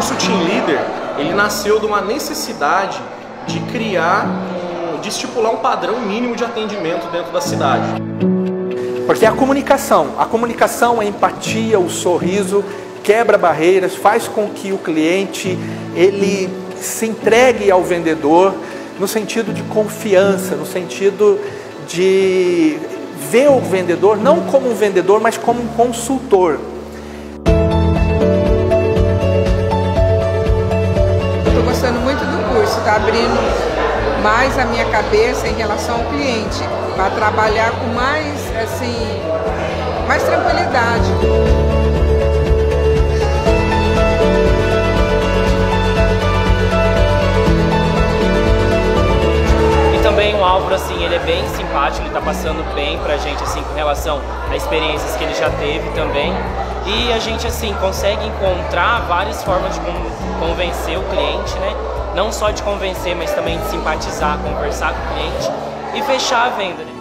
curso Team Leader, ele nasceu de uma necessidade de criar, de estipular um padrão mínimo de atendimento dentro da cidade. Porque a comunicação, a comunicação, a empatia, o sorriso quebra barreiras, faz com que o cliente ele se entregue ao vendedor no sentido de confiança, no sentido de ver o vendedor não como um vendedor, mas como um consultor. Estou gostando muito do curso, está abrindo mais a minha cabeça em relação ao cliente, para trabalhar com mais, assim, mais tranquilidade. também o Álvaro, assim, ele é bem simpático, ele tá passando bem pra gente, assim, com relação a experiências que ele já teve também. E a gente, assim, consegue encontrar várias formas de convencer o cliente, né? Não só de convencer, mas também de simpatizar, conversar com o cliente e fechar a venda, né?